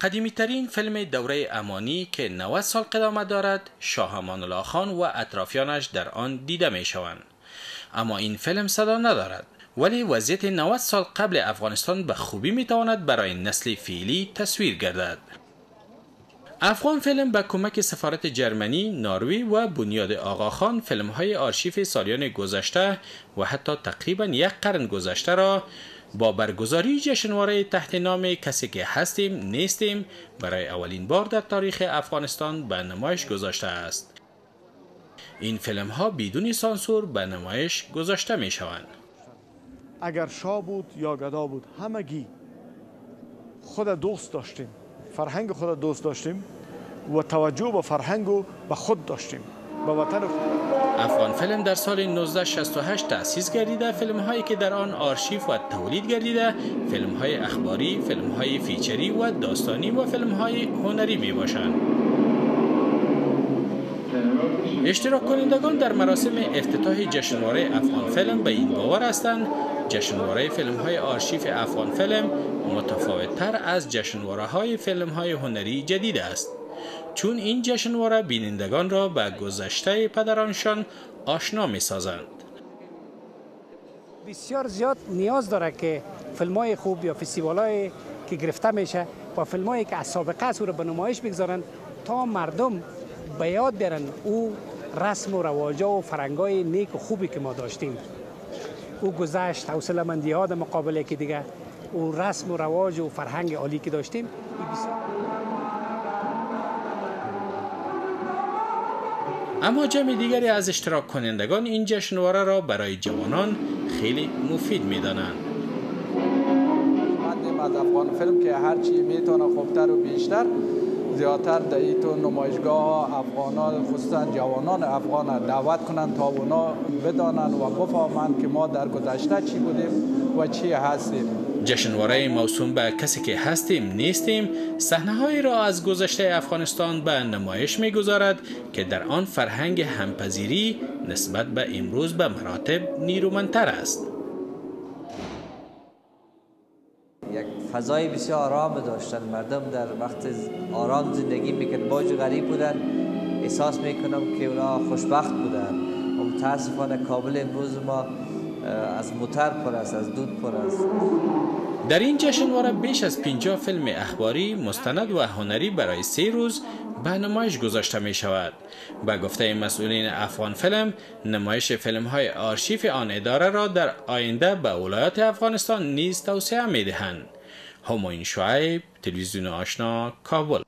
قدیمی ترین فیلم دوره امانی که 90 سال قدامت دارد شاه امان الله خان و اطرافیانش در آن دیده می شوند. اما این فیلم صدا ندارد ولی وضعیت 90 سال قبل افغانستان به خوبی می تواند برای نسل فعلی تصویر گردد. افغان فیلم به کمک سفارت جرمنی، ناروی و بنیاد آقاخان فیلم های آرشیف سالیان گذشته و حتی تقریبا یک قرن گذشته را با برگزاری جشنواره تحت نام کسی که هستیم نیستیم برای اولین بار در تاریخ افغانستان به نمایش گذاشته است. این فیلم ها بدون سانسور به نمایش گذاشته می شوند. اگر شاه بود یا گدا بود همگی خود دوست داشتیم فرهنگ خود دوست داشتیم و توجه به فرهنگ و به خود داشتیم به افغان فیلم در سال 1968 تأسیس گردیده. فیلم هایی که در آن آرشیف و تولید گردیده. فیلم های اخباری، فیلم های فیچری و داستانی و فیلم های هنری می باشند. اشتراک کنندگان در مراسم افتتاح جشنواره افغان فیلم به این باور هستند. جشنواره فیلم های آرشیف افغان فیلم متفاوت تر از جشنواره های فیلم های هنری جدید است. چون این جشنواره بینندگان را به گذشته پدرانشان آشنا می سازند. بسیار زیاد نیاز داره که فیلم های خوب یا فستیوال های که گرفته میشه و فیلم هایی که از سابقه از رو به نمایش بگذارند تا مردم به یاد بیارن او رسم و رواجا و فرنگای نیک و خوبی که ما داشتیم او گذشت حوصله مندی ها در مقابله که دیگه او رسم و رواج و فرهنگ عالی که داشتیم اما جمع دیگری از اشتراک کنندگان این جشنواره را برای جوانان خیلی مفید می دانند. از افغان فیلم که هرچی می‌تونه خوبتر و بیشتر زیادتر در تو نمایشگاه افغان ها خصوصا جوانان افغان دعوت کنند تا اونا بدانند و بفهمند که ما در گذشته چی بودیم و چی هستیم جشنواره موسوم به کسی که هستیم نیستیم صحنه را از گذشته افغانستان به نمایش می‌گذارد که در آن فرهنگ همپذیری نسبت به امروز به مراتب نیرومندتر است. یک فضای بسیار آرام داشتن. مردم در وقت آرام زندگی می‌کرد. باج غریب بودن. احساس می‌کنم که اونا خوشبخت بودن. متاسفانه کابل امروز ما از موتر پر است از دود پر است در این جشنواره بیش از 50 فیلم اخباری مستند و هنری برای سه روز به نمایش گذاشته می شود. به گفته مسئولین افغان فیلم نمایش فیلم های آرشیف آن اداره را در آینده به ولایات افغانستان نیز توسعه می دهند. هماین شعیب تلویزیون آشنا کابل